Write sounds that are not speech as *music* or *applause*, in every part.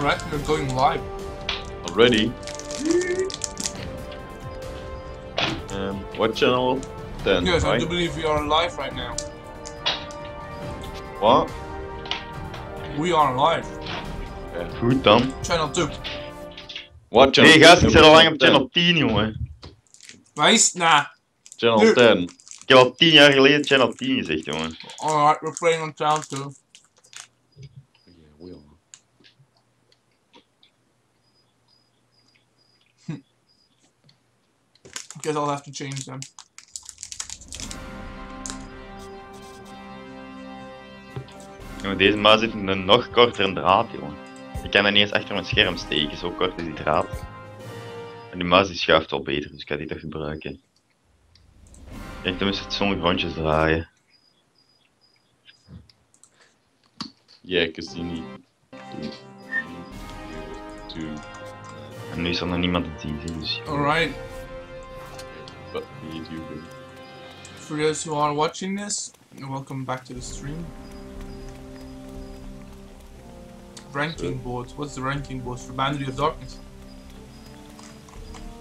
Alright, we're going live. Already? Um, what channel? 10, Yes, I do believe we are live right now. What? We are live. Goed dan. Channel 2. What channel? Nee, gast, ik zit al lang op 10. channel 10, jongen. Wijs? Nah. Channel Nu. 10. Ik heb al 10 jaar geleden channel 10 gezegd, jongen. Alright, we're playing on channel 2. Guess I'll have to change them. Deze muis zit in een nog kortere draad, jongen. Ik kan dat niet eens achter mijn scherm steken, zo kort is die draad. En die muis die schuift wel beter, dus ik ga die toch gebruiken. Ik denk tenminste het zonder rondjes draaien. Yeah, Cassini. Two. Two. En nu is er nog niemand te zien, dus... Alright, But YouTube. for those who are watching this, welcome back to the stream. Ranking board. What's the ranking board for Boundary of Darkness?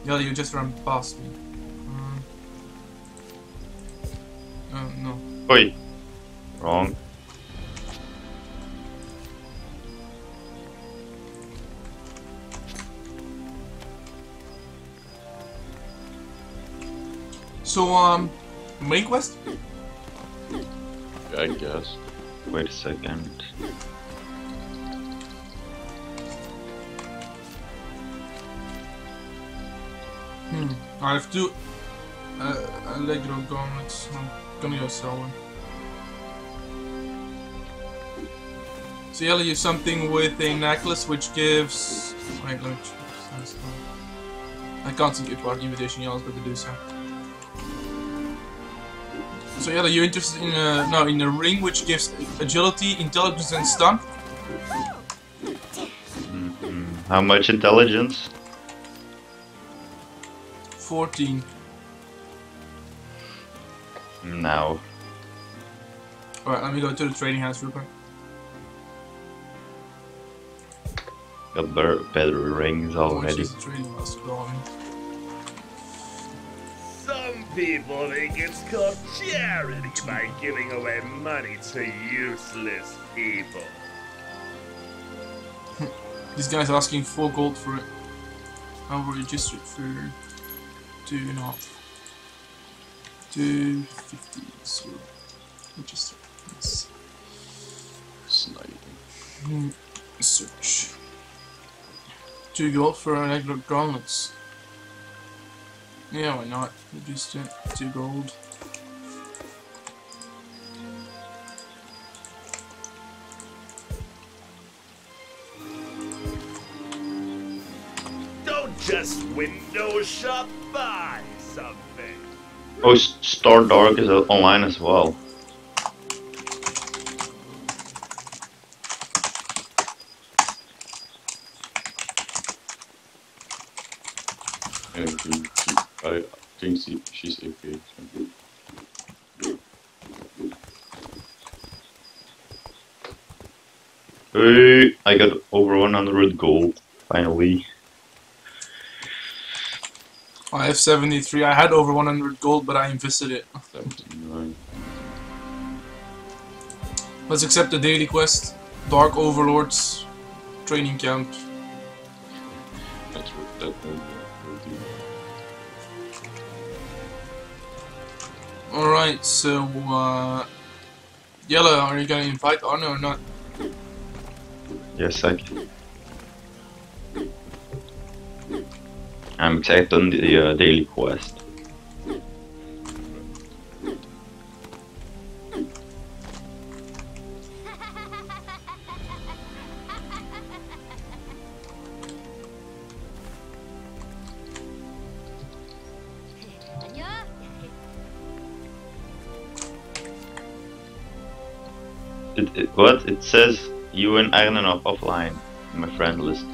Yeah, you just ran past me. Um, oh, no. Oei. Wrong. So, um, main quest? I guess. Wait a second. Hmm. I have two uh, Allegro gauntlets. I'm gonna go sell one. So yeah, use something with a necklace which gives. Wait, let me not- I can't see part invitation yells, but to do so. So yeah, are you're interested in a no in a ring which gives agility, intelligence, and stun. Mm, How much intelligence? 14. Nou. Alright, let me go to the trading house real quick. Got better, better rings already. People think it's called charity by giving away money to useless people. *laughs* This guy's asking 4 gold for it. I'll register it for 2 and a half. 250, so register. Yes. Sniping. Hmm, Search. 2 gold for regular gauntlets. Yeah, why not? Register 2 gold. Don't just window shop, buy something. Oh, S- Star Dark is online as well. And she, she, I think she, she's okay. So. Hey, I got over 100 gold, finally. I have 73. I had over 100 gold, but I invested it. 79. Let's accept the daily quest. Dark Overlords training camp. That's what that will will do. Alright, so uh Yellow, are you gonna invite Arno or not? Yes, I can. I'm excited on the uh, daily quest. It, it, what? It says you and Arnon are offline in my friend list.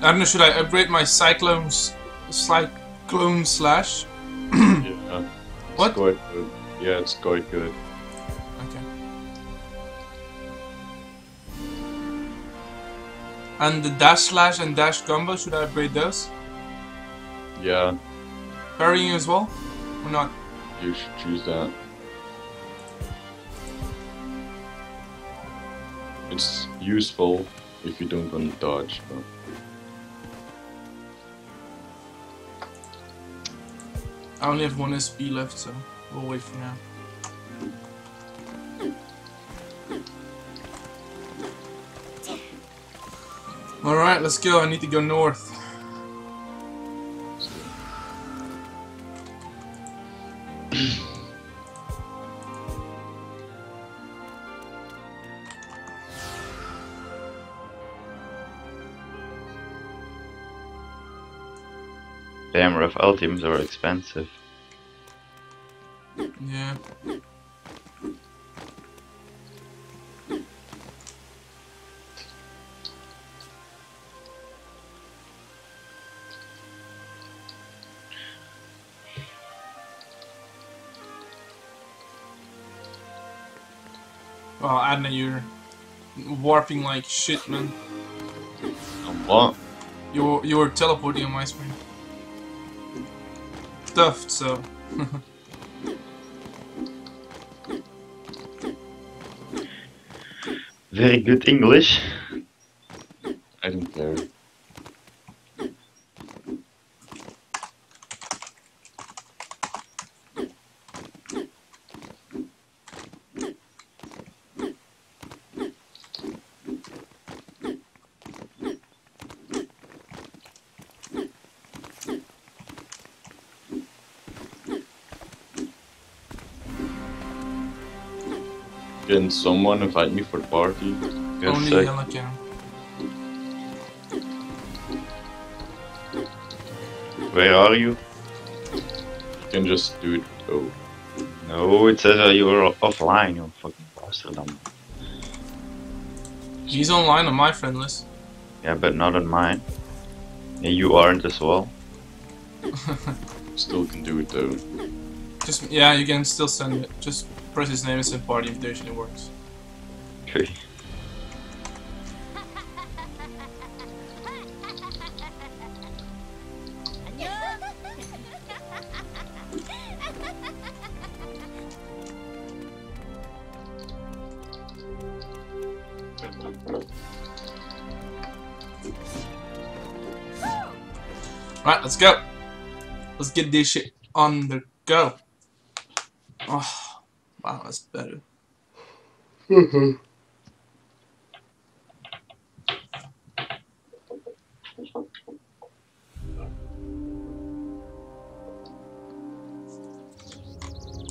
I don't know, should I upgrade my Cyclones Cyclone Slash? Yeah. *clears throat* It's What? good. Yeah, it's quite good. Okay. And the dash slash and dash combo, should I upgrade those? Yeah, Parrying as well? Or not? you should choose that. It's useful if you don't want to dodge, but I only have one SP left, so we'll wait for now. Alright, let's go. I need to go north. Rough ultims are expensive. Yeah. Well, Adna, you're warping like shit, man. what? You're you're teleporting on my screen. Stuffed, so. Very good English. I don't care. Can someone invite me for the party? Only. Yella can. Where are you? You can just do it. Oh, No, it says uh, you're offline, you fucking bastard. He's online on my friend list. Yeah, but not on mine. And you aren't as well. *laughs* still can do it though. Just yeah, you can still send it. Just press his name send party invitation. It works. Okay. Right, let's go. Let's get this shit on the go. Oh, wow, that's better.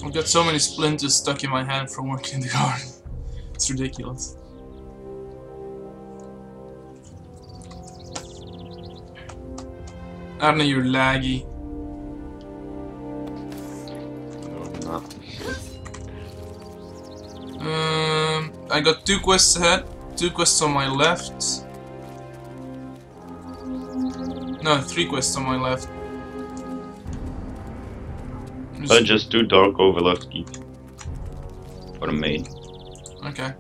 I've got so many splinters stuck in my hand from working in the garden. It's ridiculous. I know you're laggy. Oh, no, I got two quests ahead, two quests on my left. No, three quests on my left. Let's just do Dark Overlord keep. For the main. Okay.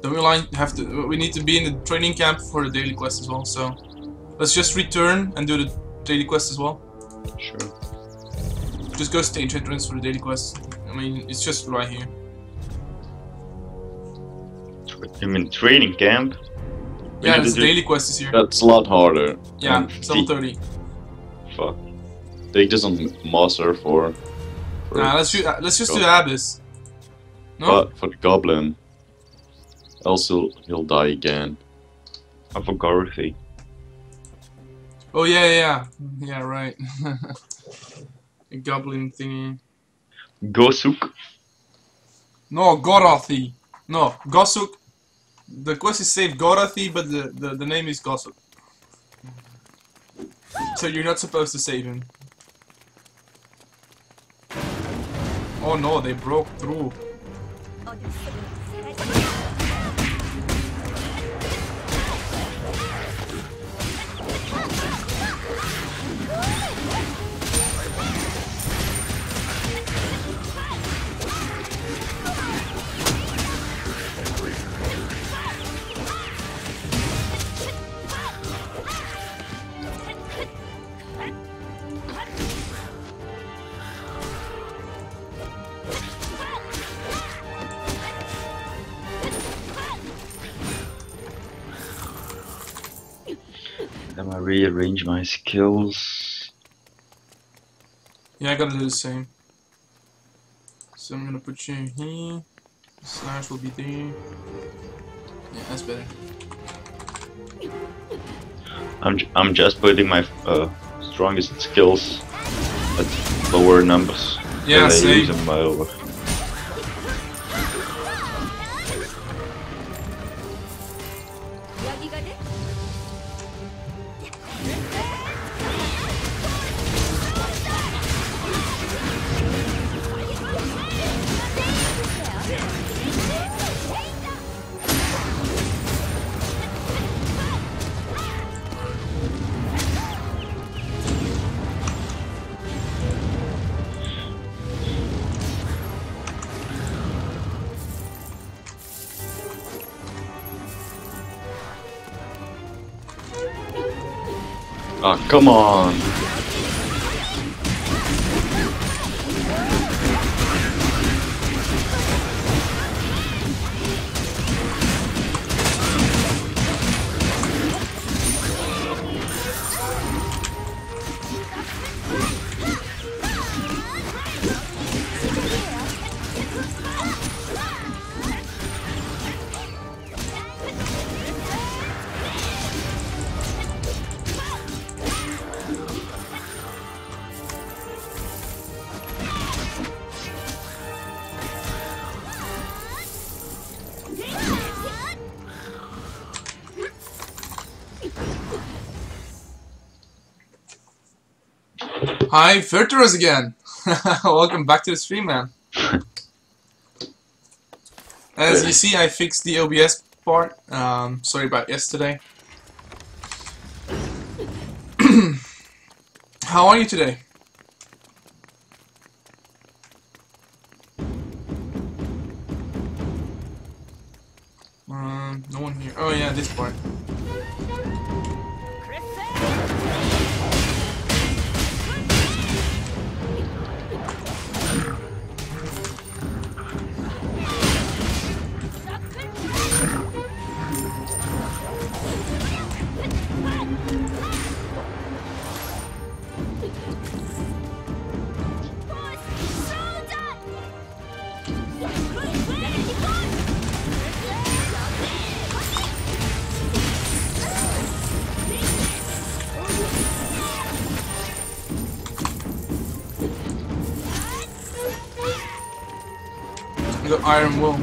Then we line have to. We need to be in the training camp for the daily quest as well. So let's just return and do the daily quest as well. Sure. Just go stage entrance for the daily quest. I mean, it's just right here. You mean training camp? We Yeah, need the to do- daily quest is here. That's a lot harder. Yeah, it's level 30. Fuck. Take this on Master for. for Nah, let's do, uh, let's just do Go. Abyss. No, But for the Goblin. Else he'll, he'll die again. I for Dorothy. oh yeah, yeah, yeah, right. *laughs* A goblin thingy. Gosuk. No, Gorothi. No, Gosuk. The quest is saved Gorothi, but the, the, the name is Gosuk. So you're not supposed to save him. Oh no, they broke through. Rearrange my skills? Yeah, I gotta do the same. So I'm gonna put you in here. Slash will be there. Yeah, that's better. I'm j- I'm just putting my uh, strongest skills at lower numbers. Yeah, same. Ah, come on! Hi, Virtuous again! *laughs* Welcome back to the stream, man. As you see, I fixed the OBS part. Um, sorry about yesterday. *clears throat* How are you today? Um, no one here. Oh yeah, this part. Iron Will. *laughs*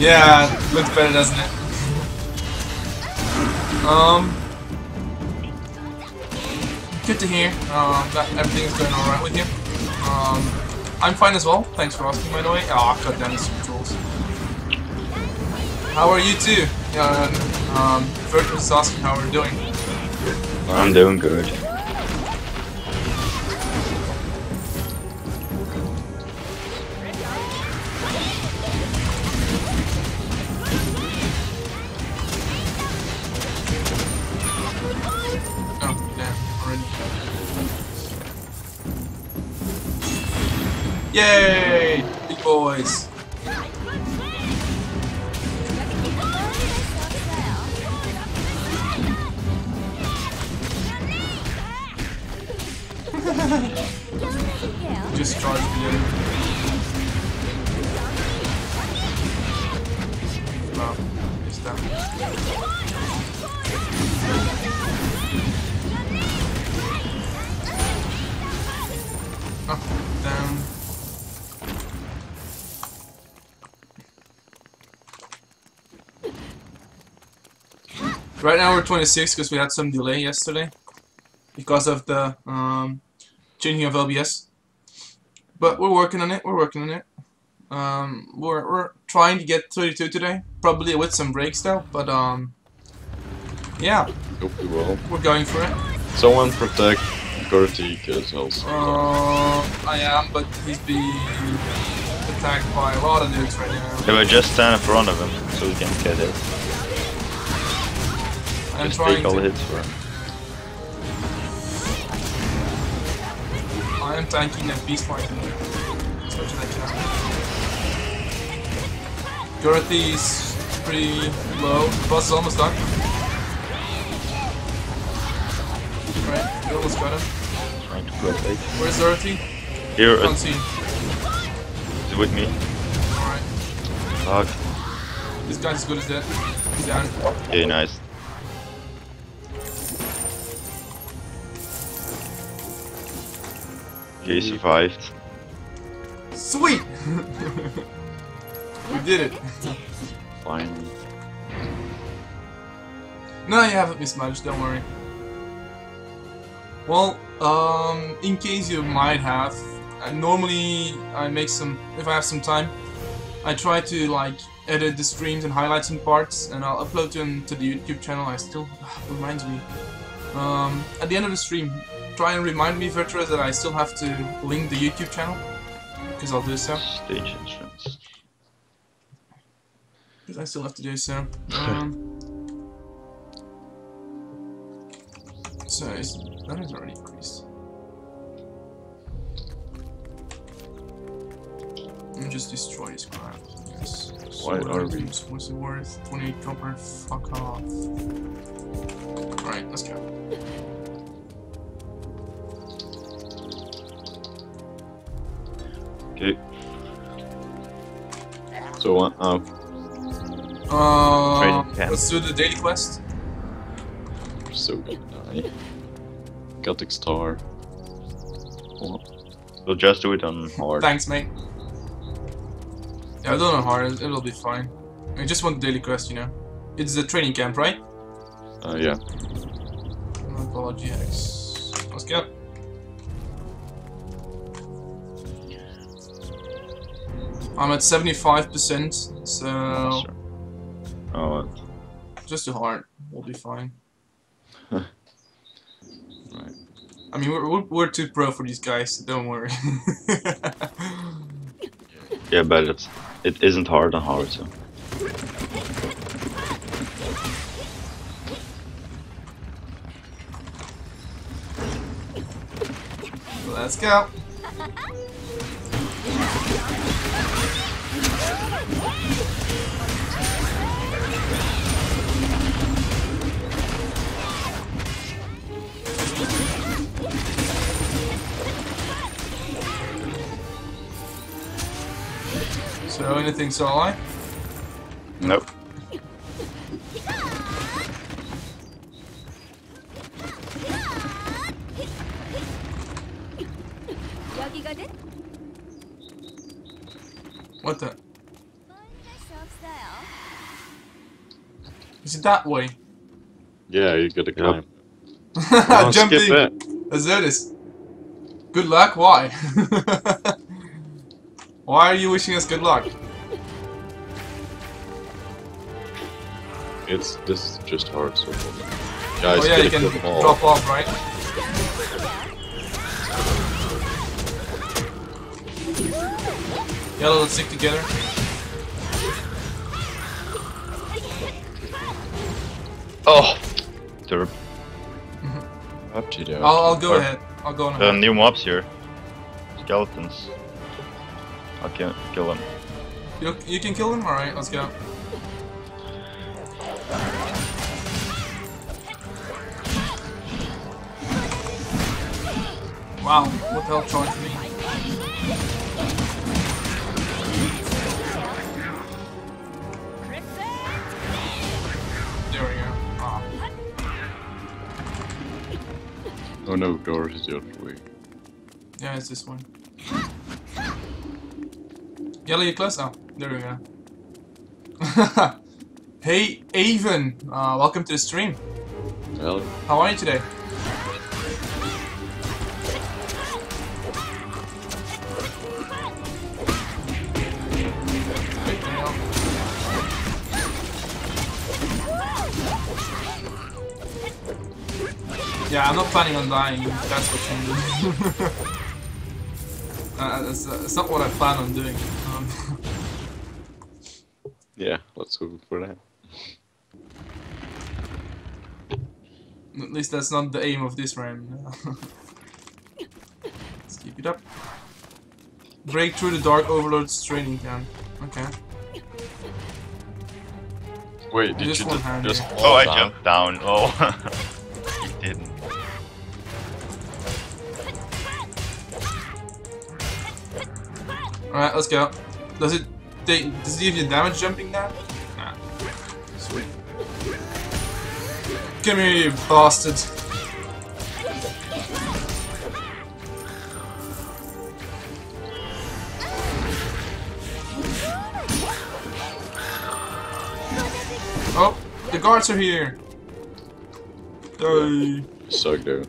yeah, looks better, doesn't it? Um, good to hear um, that everything's going alright with you. Um, I'm fine as well. Thanks for asking, by the way. Oh, god damn, it's trolls. How are you too? Yeah, um, Virgil was asking how we're doing. I'm doing good. Yay! 26 because we had some delay yesterday because of the um, changing of OBS. But we're working on it. We're working on it. Um, we're, we're trying to get 32 today, probably with some breaks though, but um, yeah. Hope we will. We're going for it. Someone protect Gertie Kills. Uh, I am, but he's being attacked by a lot of nukes right now. Yeah, but just stand in front of him so we can get it. I'm Just take all the hits for him. I am tanking and beast fighting as much as I can. Dorothy's pretty low. The boss is almost done. Right, you almost got him. Trying to grab it. Where's Dorothy? Here, Can't see. it's with me. Alright. Fuck. This guy's as good as dead. He's down. Okay, nice. Okay, survived. Sweet! we did it. Finally. No, you haven't missed much, don't worry. Well, um, in case you might have, uh, normally I make some, if I have some time, I try to like edit the streams and highlight some parts and I'll upload them to the YouTube channel. I still, *sighs* reminds me. Um, at the end of the stream, try and remind me, Virtuous, that I still have to link the YouTube channel. Because I'll do so. Stage entrance. Because I still have to do so. *laughs* Um, so is, that is already increased. Let me just destroy this crap. Yes. Why Sword are we- What's it worth? 28 copper. Fuck off. Alright, let's go. So what? Uh, Uh, let's do the daily quest. so good. Celtic Star. We'll just do it on hard. Thanks, mate. Yeah, I don't know hard. It'll be fine. I just want the daily quest, you know. It's the training camp, right? Uh, yeah. Apologetics. Let's I'm at 75%, so Sure. Oh, just a hard. We'll be fine. Right. I mean, we're, we're, we're too pro for these guys, so don't worry. *laughs* yeah, but it's it isn't hard on hard, so. Let's go. anything, Starlight? Nope. What the? Is it that way? Yeah, you gotta climb. *laughs* Yep. well, Jumping! Good luck? Why? *laughs* Why are you wishing us good luck? It's this is just hard. So guys, oh yeah, you can ball. drop off, right? Yellow, let's stick together. Oh! There, mm-hmm. Up to you. I'll, I'll go Or- ahead. I'll go on there are ahead. new mobs here. Skeletons. I can't kill them. You, you can kill them. Alright, let's go. Wow, what the hell charged me? There we go. Ah. Oh no, door is the other way. Yeah, it's this one. Yellow, you close? Oh, there we go. *laughs* hey, Avon! Uh, welcome to the stream. Well, How are you today? Yeah, I'm not planning on dying. That's what you mean. uh, that's, uh, that's not what I plan on doing. Um, *laughs* yeah, let's go for that. At least that's not the aim of this round. *laughs* Let's keep it up. Break through the Dark Overlord's training camp. Okay. Wait, did Just you one ju- hand, just yeah. Oh, I down? jumped down. Oh, *laughs* Alright, let's go. Does it take, does it give you damage jumping down? Nah. Sweet. Come here, you bastard. Oh, the guards are here. Hey. Sucked out.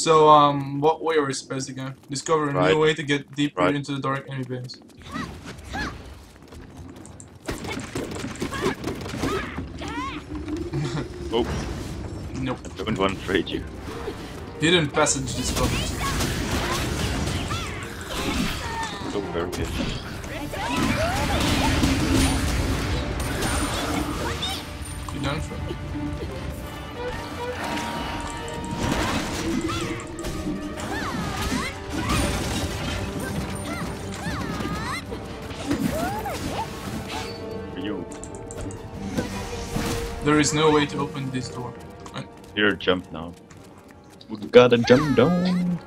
So, um, what way are we supposed to go? Discover a Right. new way to get deeper Right. into the dark enemy base. *laughs* Oh, Nope. Don't want to trade you. Hidden passage discovered. Oh, very good. There is no way to open this door. Here, jump now. We gotta jump down.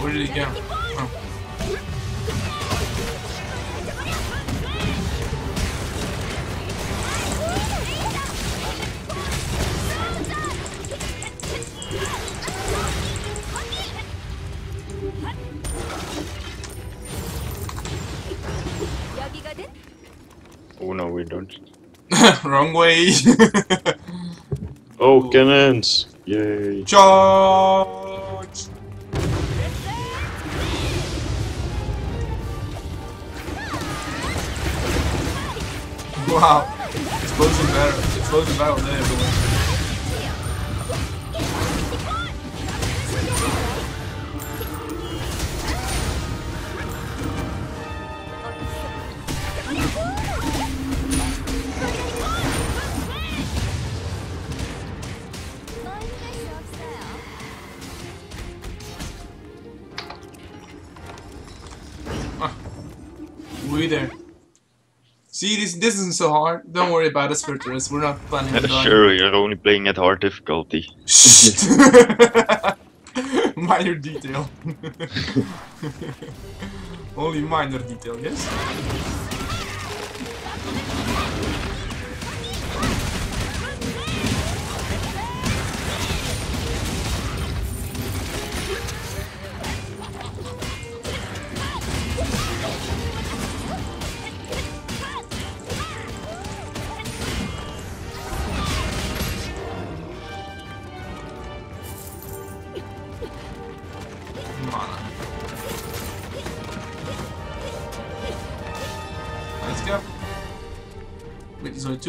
Where did he go? Wrong way. *laughs* Oh, cannons! Yay. Charge! Wow. Explosion battle. Explosion battle there, everyone. This isn't so hard. Don't worry about us, Spiritus. We're not planning on dying. sure, you're only playing at hard difficulty. Shh. *laughs* minor detail. *laughs* Only minor detail, yes?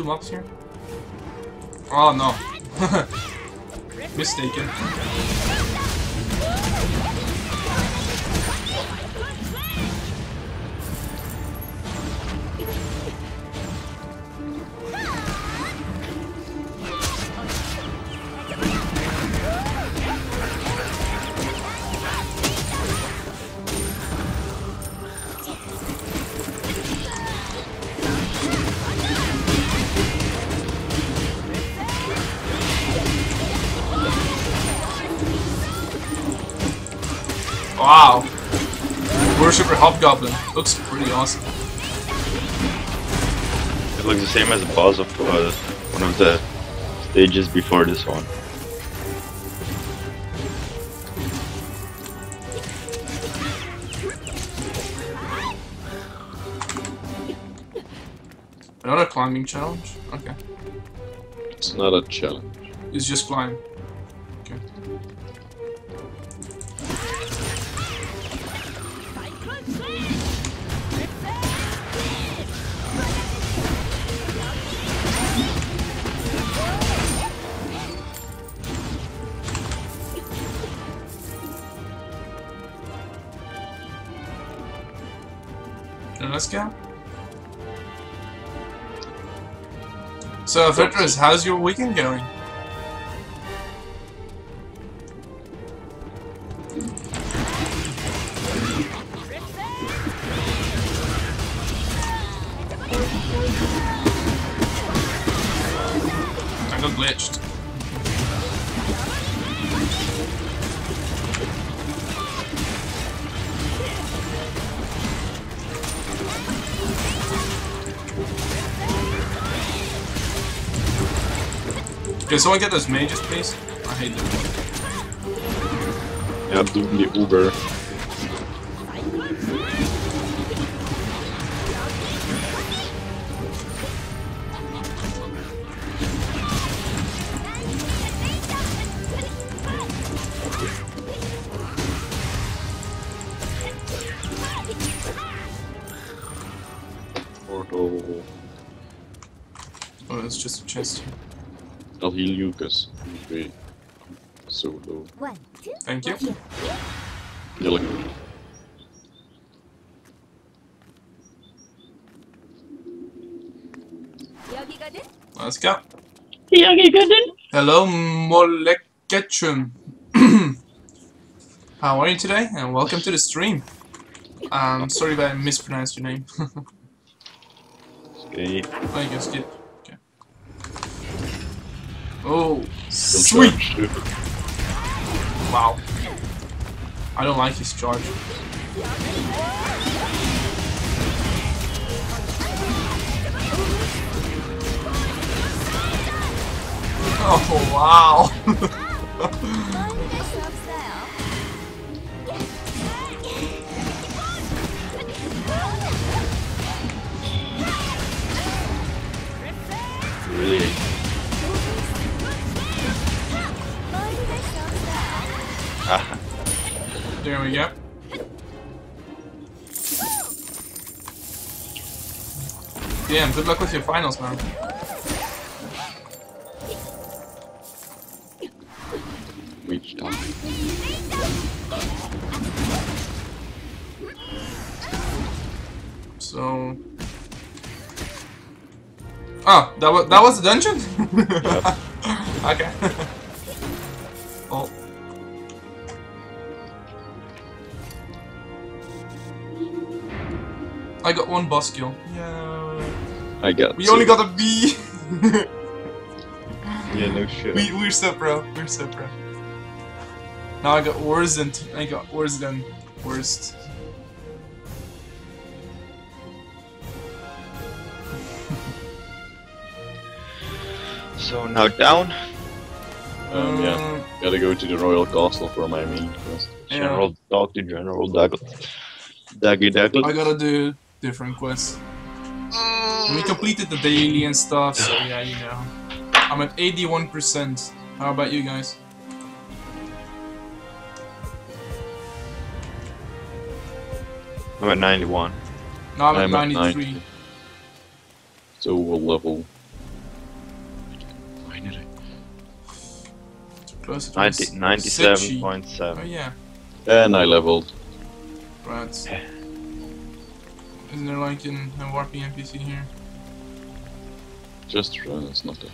Here? Oh no. *laughs* Mistaken. Worshipper Hobgoblin. Looks pretty awesome. It looks the same as the boss of uh, one of the stages before this one. Another climbing challenge? Okay. It's not a challenge. It's just climb. Let's go. So, Vetras, how's your weekend going? Can someone get those mages, please? I hate them. Ja, doe die Uber. Portal. Oh, it's just a chest. I'll heal you because I'm so low. One, two, Thank you. You're like. Let's go. Hello, Moleketchum. *clears throat* How are you today? And welcome to the stream. I'm um, sorry if I mispronounced your name. okay. I guess skip. Oh, sweet! Wow. I don't like his charge. Oh, wow. *laughs* we go. Damn, good luck with your finals, man. Reach down. So. Oh, that was that was the dungeon. *laughs* okay. Got one boss kill. Yeah. I got We only got a B. *laughs* yeah, no shit. we we're so pro. We're so pro. Now I got worse than I got worse than worst. *laughs* So now down. Um, yeah. Um, Gotta go to the Royal Castle for my main quest. yeah. General talk to General Douglas. Duggy I gotta do different quests. Mm. We completed the daily and stuff, so yeah, you know. I'm at 81%. How about you guys? I'm at 91. No, I'm, I'm at at 93. 90. So we'll level. Why did I? Close to 90, 27. Oh 97.7. yeah, And I leveled. rats. Isn't there like an, a warping NPC here? Just run, it's not that.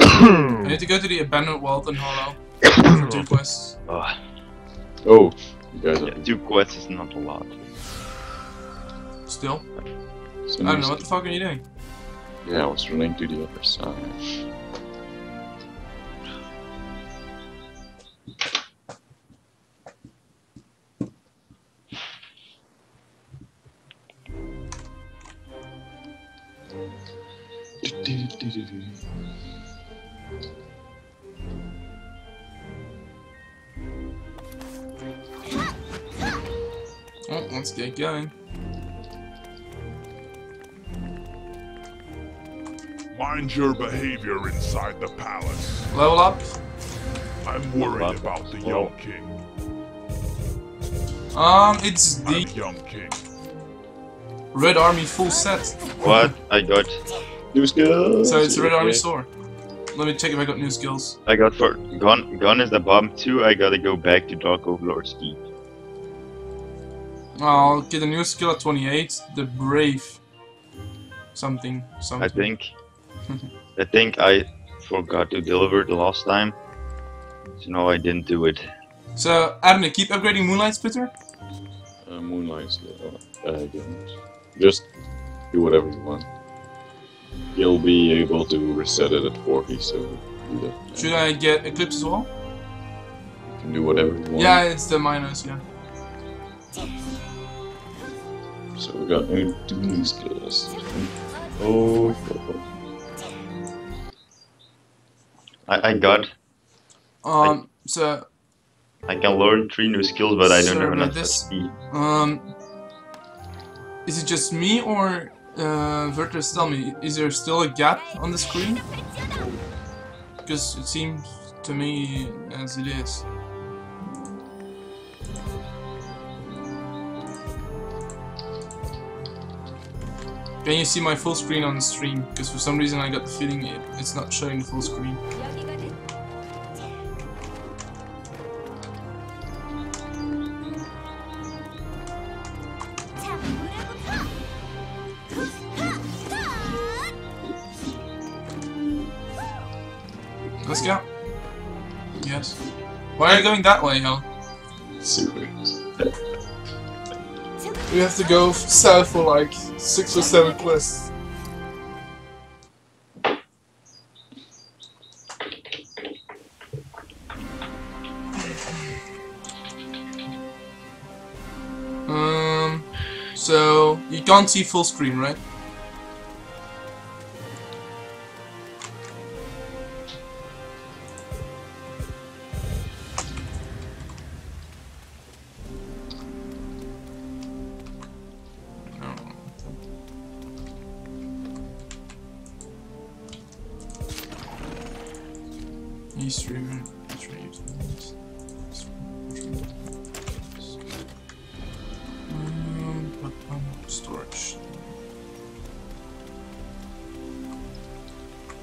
*coughs* I need to go to the abandoned Walton Hollow *coughs* for two quests. Oh, Oh, you guys yeah, two quests is not a lot. Still, so I don't know what the fuck are you doing. Yeah, I was running to the other side. Going. Mind your behavior inside the palace. Level up. I'm worried Wow. about the young king. Um, it's I'm the young king. Red Army full set. What? I got New skills! So it's Red Army sword. Let me check if I got new skills. I got for gun gun is the bomb too. I gotta go back to Dark Overlord ski. I'll get a new skill at 28, the Brave. something, something. I think. *laughs* I think I forgot to deliver the last time. So no, I didn't do it. So, Arne, keep upgrading Moonlight Splitter. Uh, Moonlight's uh, uh, games. Just do whatever you want. You'll be able to reset it at 40, so do that. Should I get Eclipse as well? You can do whatever you want. Yeah, it's the minus, yeah. So we got new tuning skills. Oh, I, I got. Um, so, I can learn three new skills, but I don't So have with enough this- um, is it just me or, uh, Virtus, tell me, is there still a gap on the screen? Because it seems to me as it is. Can you see my full screen on the stream? Because for some reason I got the feeling it, it's not showing the full screen. Let's go. Yes. Why are you going that way, Hell? Super. We have to go south for like six or seven quests. Um, so you can't see full screen, right?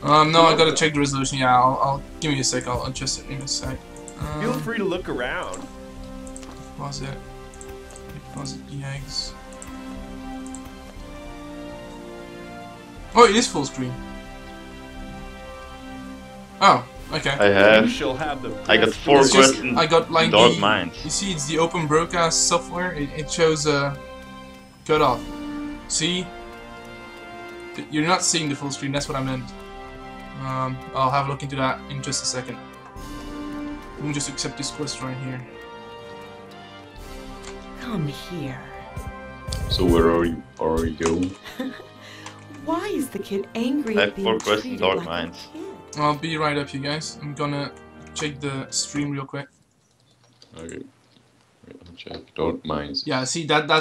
Um, no, I gotta check the resolution. Yeah, I'll, I'll give me a sec. I'll adjust it in a sec. Um, Feel free to look around. was it? Was it the eggs? Oh, it is full screen. Oh, okay. I You have. shall have the I got best four It's just- questions. I got like Dog the, Minds. You see, it's the open broadcast software. It, it shows uh, cut off. See, you're not seeing the full screen. That's what I meant. Um, I'll have a look into that in just a second. Let me just accept this quest right here. Come here. So where are you? Are you going? *laughs* Why is the kid angry I at have being four questions, treated Dark like a Minds. kid? I'll be right up, you guys. I'm gonna check the stream real quick. Okay. Wait, I'll check. Dark Minds. Yeah, see that that